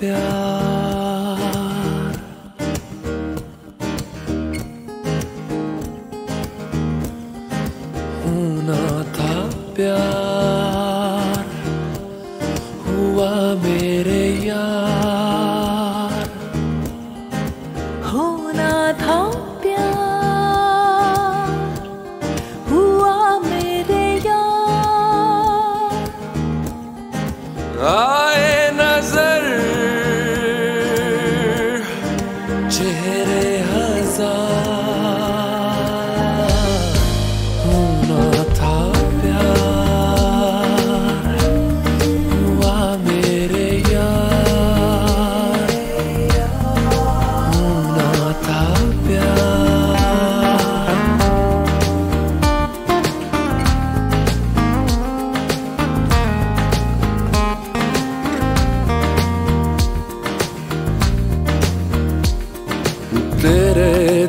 प्यार। होना था प्यार हुआ मेरे यार। होना था प्यार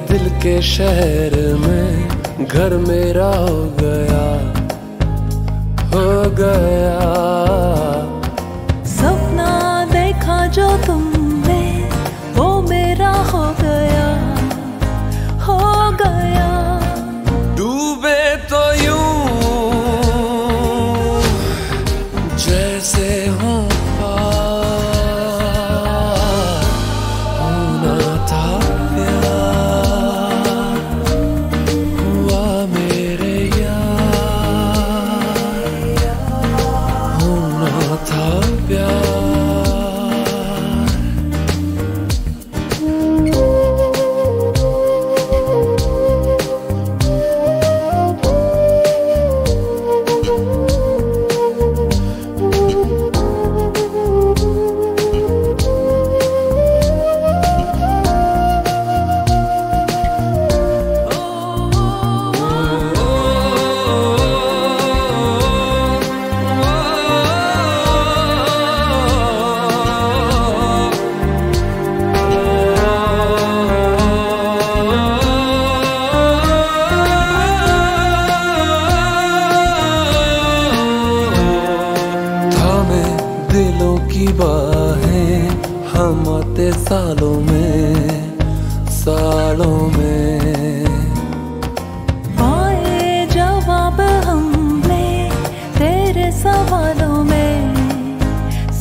दिल के शहर में घर मेरा हो गया हो गया। सपना देखा जो तुमने वो मेरा हो गया हो गया। डूबे तो यूँ जैसे हूँ होना था की बाहें हम आते सालों में सालों में। पाए जवाब हमने तेरे सवालों में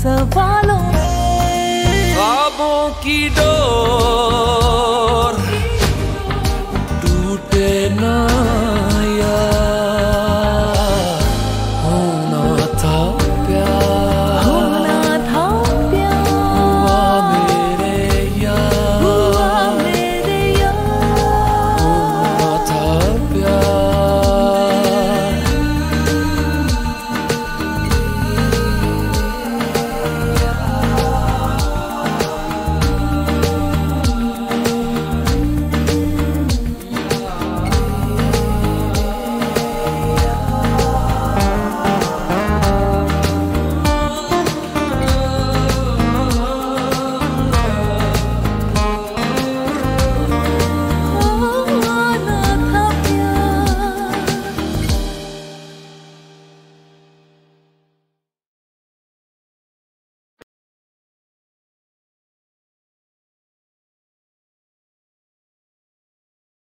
सवालों में। ख्वाबों की डोर टूटे ना